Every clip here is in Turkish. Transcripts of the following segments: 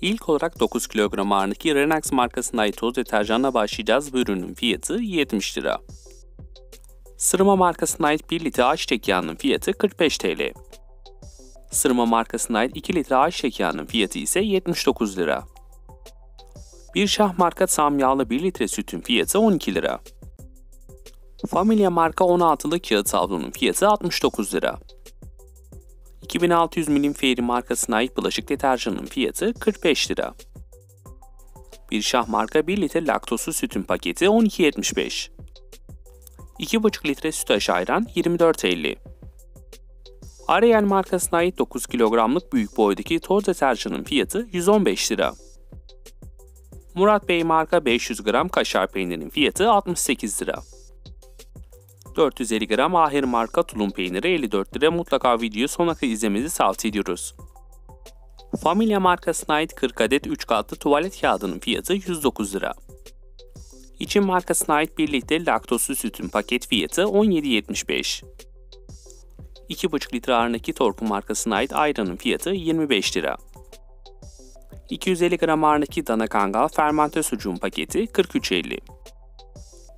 İlk olarak 9 kilogram ağırlığındaki Renax markasına ait toz deterjanla başlayacağız. Bu ürünün fiyatı 70 lira. Sırma markasına ait 1 litre ayçiçek yağının fiyatı 45 TL. Sırma markasına ait 2 litre ayçiçek yağının fiyatı ise 79 lira. Bir şah marka tam yağlı 1 litre sütün fiyatı 12 lira. Familia marka 16'lı kağıt havlunun fiyatı 69 lira. 2600 milim Fairy markasına ait bulaşık deterjanının fiyatı 45 lira. Bir şah marka 1 litre laktozsuz sütün paketi 12.75. 2,5 litre sütaş ayran 24.50. Ariel markasına ait 9 kilogramlık büyük boydaki toz deterjanın fiyatı 115 lira. Murat Bey marka 500 gram kaşar peynirinin fiyatı 68 lira. 450 gram Ahir marka tulum peyniri 54 lira mutlaka videoyu sonuna kadar izlemenizi tavsiye ediyoruz. Familia markasına ait 40 adet 3 katlı tuvalet kağıdının fiyatı 109 lira. İçin markasına ait 1 litre laktozsuz sütün paket fiyatı 17.75. 2,5 litre ağırlığındaki Torku markasına ait ayranın fiyatı 25 lira. 250 gram ağırlığındaki dana kangal fermente sucuğun paketi 43.50.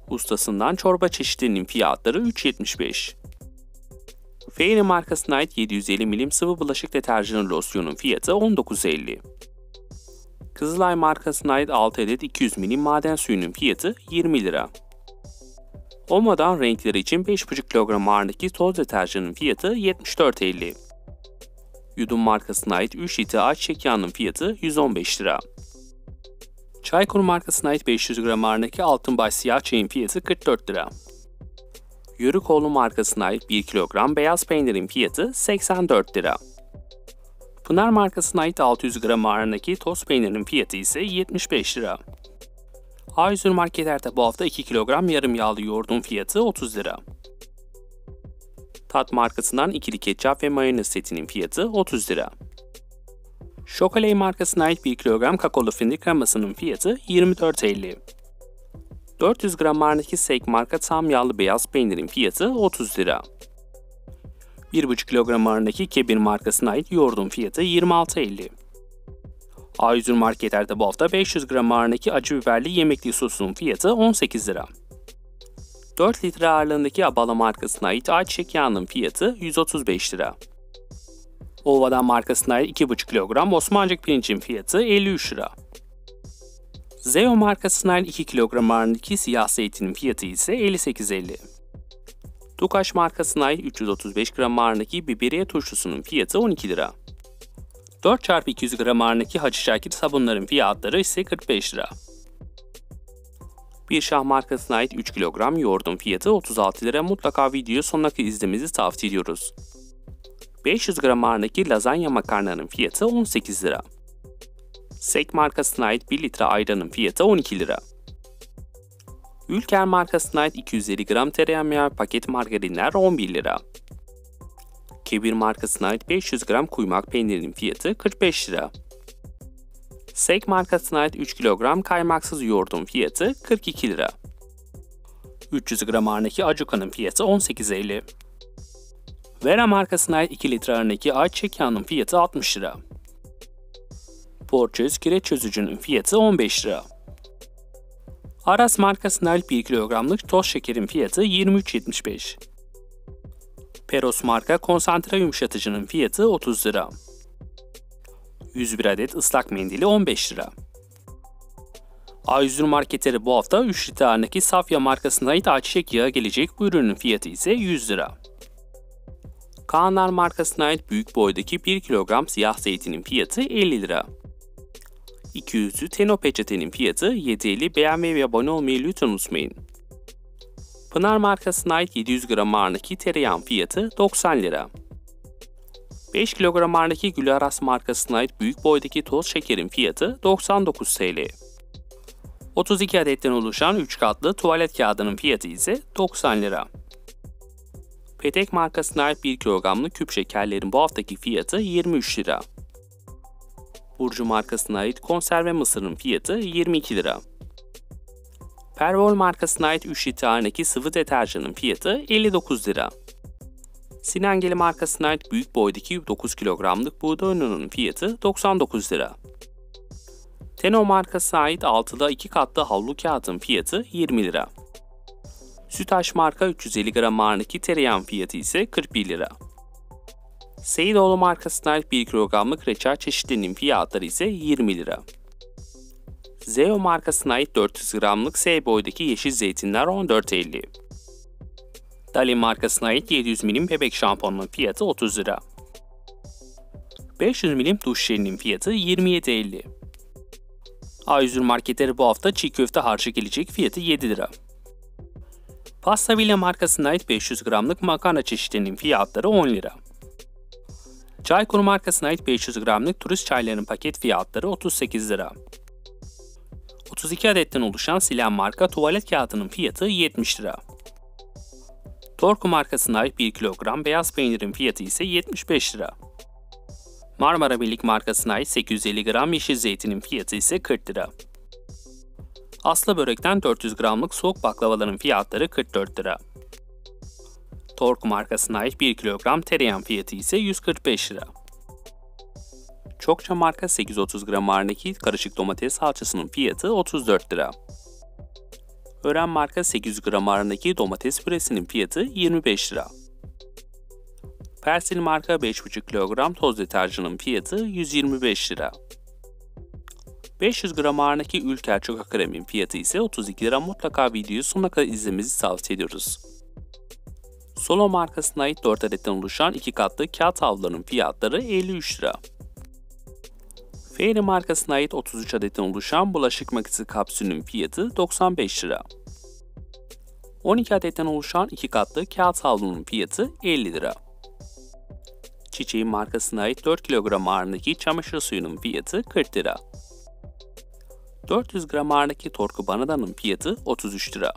Ustasından çorba çeşitlerinin fiyatları 3.75. Fairy markasına ait 750 milim sıvı bulaşık deterjanı losyonun fiyatı 19.50. Kızılay markasına ait 6 adet 200 milim maden suyunun fiyatı 20 lira. Olmadan renkleri için 5,5 kilogram ağırlığındaki toz deterjanın fiyatı 74.50. Yudum markasına ait 3 litre ayçiçek yağının fiyatı 115 lira. Çaykur markasına ait 500 gram ağırlığındaki altın baş siyah çayın fiyatı 44 lira. Yörükoğlu markasına ait 1 kilogram beyaz peynirin fiyatı 84 lira. Pınar markasına ait 600 gram ağırlığındaki toz peynirin fiyatı ise 75 lira. A100 marketlerde bu hafta 2 kilogram yarım yağlı yoğurdun fiyatı 30 lira. Tat markasından ikili ketçap ve mayonez setinin fiyatı 30 lira. Şokolay markasına ait 1 kilogram kakaolu fındık kremasının fiyatı 24.50. 400 gram ağırlığındaki Sek marka tam yağlı beyaz peynirin fiyatı 30 lira. 1,5 kilogram ağırlığındaki Kebir markasına ait yoğurdun fiyatı 26.50. A100 marketlerde bu hafta 500 gram ağırlığındaki acı biberli yemekli sosun fiyatı 18 lira. 4 litre ağırlığındaki Abala markasına ait ayçiçek yağının fiyatı 135 lira. Ova'dan markasına ait 2,5 kilogram Osmancık pirincin fiyatı 53 lira. Zeo markasına ait 2 kilogram ağırlığındaki siyah zeytinin fiyatı ise 58.50. Tukaş markasına ait 335 gram ağırlığındaki biberiye turşusunun fiyatı 12 lira. 4x200 gram ağırlığındaki Hacı Şakir sabunların fiyatları ise 45 lira. Bir şah markasına ait 3 kilogram yoğurdun fiyatı 36 lira mutlaka videoyu sonuna izlemenizi tavsiye ediyoruz. 500 gram ağırlığındaki lazanya makarnanın fiyatı 18 lira. Sek markasına ait 1 litre ayranın fiyatı 12 lira. Ülker markasına ait 250 gram tereyağı paket margarinler 11 lira. Kebir markasına ait 500 gram kuymak peynirinin fiyatı 45 lira. Sek markasına ait 3 kilogram kaymaksız yoğurdun fiyatı 42 lira. 300 gram ağırlığındaki acukanın fiyatı 18.50. Vera markasına ait 2 litre ağırlığındaki ayçiçek yağının fiyatı 60 lira. Porçöz kireç çözücünün fiyatı 15 lira. Aras markasına ait 1 kilogramlık toz şekerin fiyatı 23.75. Peros marka konsantre yumuşatıcının fiyatı 30 lira. 101 adet ıslak mendili 15 lira. A100 marketleri bu hafta 3 litre ağırlığındaki Safya markasına ait ayçiçek yağı gelecek bu ürünün fiyatı ise 100 lira. Kaanlar markasına ait büyük boydaki 1 kilogram siyah zeytinin fiyatı 50 lira. 200'lü Teno peçetenin fiyatı 7.50 beğenmeyi ve abone olmayı lütfen unutmayın. Pınar markasına ait 700 gram ağırlığındaki tereyağın fiyatı 90 lira. 5 kilogram ağırlığındaki Gülaras markasına ait büyük boydaki toz şekerin fiyatı 99 TL. 32 adetten oluşan 3 katlı tuvalet kağıdının fiyatı ise 90 lira. Petek markasına ait 1 kilogramlık küp şekerlerin bu haftaki fiyatı 23 lira. Burcu markasına ait konserve mısırın fiyatı 22 lira. Pervol markasına ait 3 litre ağırlığındaki sıvı deterjanın fiyatı 59 lira. Sinengeli markasına ait büyük boydaki 9 kilogramlık buğday ununun fiyatı 99 lira. Teno markasına ait altıda 2 katlı havlu kağıdın fiyatı 20 lira. Sütaş marka 350 gram ağırlık tereyağın fiyatı ise 41 lira. Seyidoğlu markasına ait 1 kilogramlık reçel çeşitlerinin fiyatları ise 20 lira. Zeo markasına ait 400 gramlık S boydaki yeşil zeytinler 14.50. Dalin markasına ait 700 milim bebek şampuanının fiyatı 30 lira. 500 milim duş jelinin fiyatı 27.50. A101 marketleri bu hafta çiğ köfte harcı gelecek fiyatı 7 lira. Pasta Villa markasına ait 500 gramlık makarna çeşitlerinin fiyatları 10 lira. Çaykur markasına ait 500 gramlık turist çaylarının paket fiyatları 38 lira. 32 adetten oluşan Silen marka tuvalet kağıdının fiyatı 70 lira. Torku markasına ait 1 kilogram beyaz peynirin fiyatı ise 75 lira. Marmara Birlik markasına ait 850 gram yeşil zeytinin fiyatı ise 40 lira. Aslı börekten 400 gramlık soğuk baklavaların fiyatları 44 lira. Tork markasına ait 1 kilogram tereyağın fiyatı ise 145 lira. Çokça marka 830 gram ağırlık karışık domates salçasının fiyatı 34 lira. Ören marka 800 gram ağırlık domates püresinin fiyatı 25 lira. Persil marka 5,5 kilogram toz deterjanın fiyatı 125 lira. 500 gram ağırlık Ülker Çoka kremin fiyatı ise 32 lira mutlaka videoyu sonuna kadar izlemenizi tavsiye ediyoruz. Solo markasına ait 4 adetten oluşan 2 katlı kağıt havluların fiyatları 53 lira. Fairy markasına ait 33 adetten oluşan bulaşık makinesi kapsülünün fiyatı 95 lira. 12 adetten oluşan 2 katlı kağıt havlunun fiyatı 50 lira. Çiçeğin markasına ait 4 kilogram ağırlığındaki çamaşır suyunun fiyatı 40 lira. 400 gram ağırlığındaki Torku Banada'nın fiyatı 33 lira.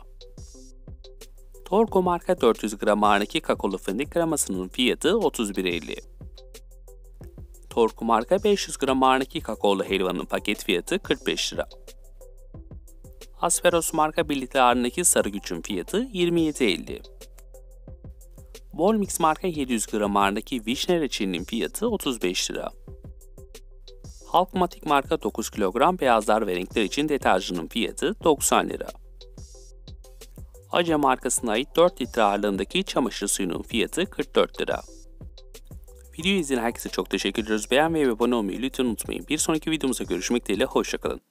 Torko marka 400 gram ağırlığındaki kakaolu fındık kremasının fiyatı 31.50. Torku marka 500 gram ağırlığındaki kakaolu helvanın paket fiyatı 45 lira. Asperos marka 1 litre ağırlığındaki sarı güçün fiyatı 27.50. Volmix marka 700 gram ağırlığındaki vişne reçelinin fiyatı 35 lira. Halkmatik marka 9 kilogram beyazlar ve renkler için deterjanın fiyatı 90 lira. Aca markasına ait 4 litre ağırlığındaki çamaşır suyunun fiyatı 44 lira. Videoyu izleyen herkese çok teşekkür ediyoruz. Beğenmeyi ve abone olmayı lütfen unutmayın. Bir sonraki videomuzda görüşmek dileğiyle hoşçakalın.